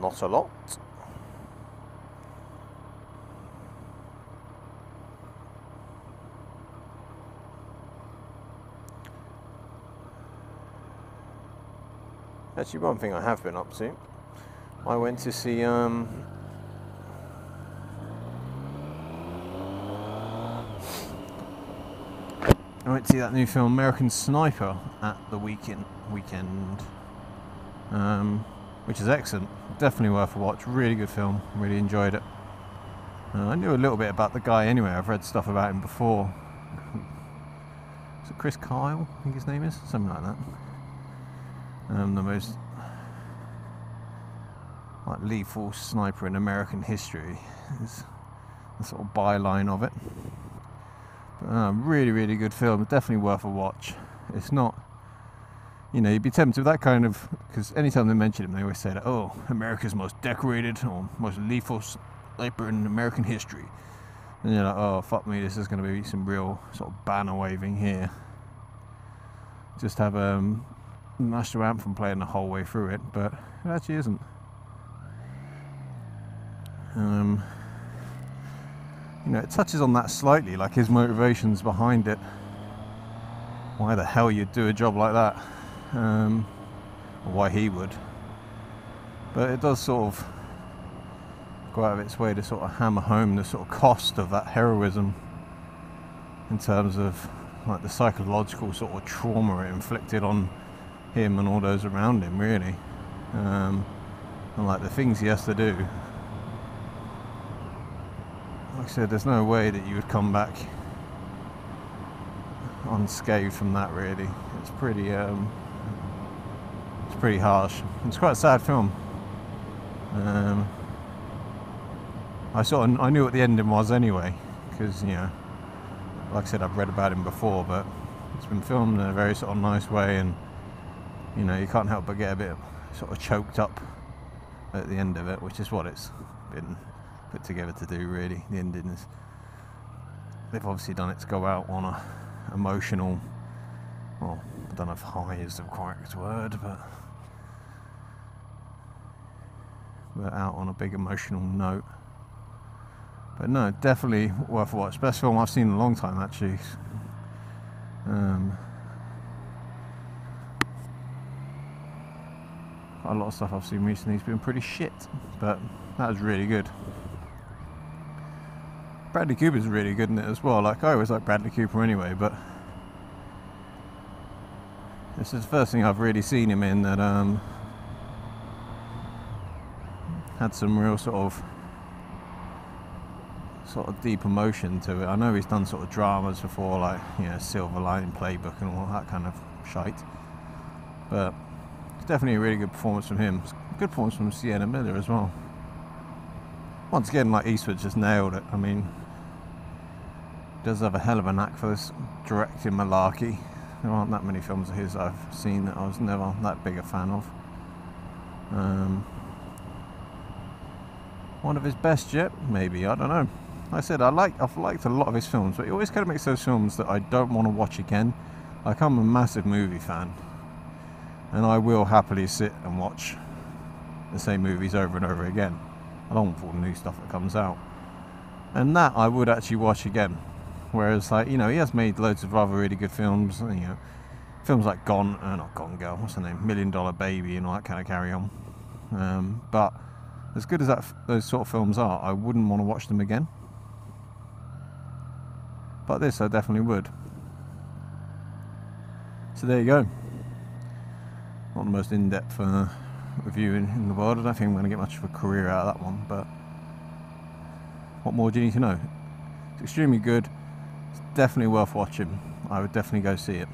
Not a lot. Actually, one thing I have been up to, I went to see um, I went to see that new film American Sniper at the weekend weekend, um, which is excellent. Definitely worth a watch. Really good film. Really enjoyed it. Uh, I knew a little bit about the guy anyway. I've read stuff about him before. Is it Chris Kyle? I think his name is something like that. Um, the most like lethal sniper in American history is the sort of byline of it. Uh, really, really good film. Definitely worth a watch. It's not, you know, you'd be tempted with that kind of, because anytime they mention him, they always say that, oh, America's most decorated or most lethal sniper in American history. And you're like, oh, fuck me, this is going to be some real sort of banner waving here. Just have um, national anthem playing the whole way through it, but it actually isn't. Um, you know, it touches on that slightly, like his motivations behind it. Why the hell you'd do a job like that? Um, or why he would. But it does sort of go out of its way to sort of hammer home the sort of cost of that heroism in terms of like the psychological sort of trauma it inflicted on him and all those around him, really. Um, and like the things he has to do like I said, there's no way that you would come back unscathed from that. Really, it's pretty, um, pretty harsh. It's quite a sad film. Um, I sort of, I knew what the ending was anyway, because you know, like I said, I've read about him before, but it's been filmed in a very sort of nice way, and you know, you can't help but get a bit sort of choked up at the end of it, which is what it's been put together to do really the ending is they've obviously done it to go out on a emotional well I don't know if high is the correct word but but out on a big emotional note. But no definitely worth a watch. Best film I've seen in a long time actually. Um, a lot of stuff I've seen recently has been pretty shit but that was really good. Bradley Cooper's really good in it as well. Like I always like Bradley Cooper anyway, but this is the first thing I've really seen him in that um, had some real sort of sort of deep emotion to it. I know he's done sort of dramas before, like you know Silver Lining Playbook and all that kind of shite, but it's definitely a really good performance from him. Good performance from Sienna Miller as well. Once again, like Eastwood just nailed it. I mean, does have a hell of a knack for this directing malarkey. There aren't that many films of his I've seen that I was never that big a fan of. Um, one of his best yet, maybe, I don't know. Like I said I like I've liked a lot of his films, but he always kind of makes those films that I don't want to watch again. Like I'm a massive movie fan, and I will happily sit and watch the same movies over and over again, along with all the new stuff that comes out. And that I would actually watch again. Whereas, like, you know, he has made loads of other really good films, you know, films like Gone, uh, not Gone Girl, what's her name? Million Dollar Baby and all that kind of carry on. Um, but as good as that, those sort of films are, I wouldn't want to watch them again. But this, I definitely would. So there you go. Not the most in-depth uh, review in, in the world. I don't think I'm going to get much of a career out of that one, but what more do you need to know? It's extremely good It's definitely worth watching. I would definitely go see it.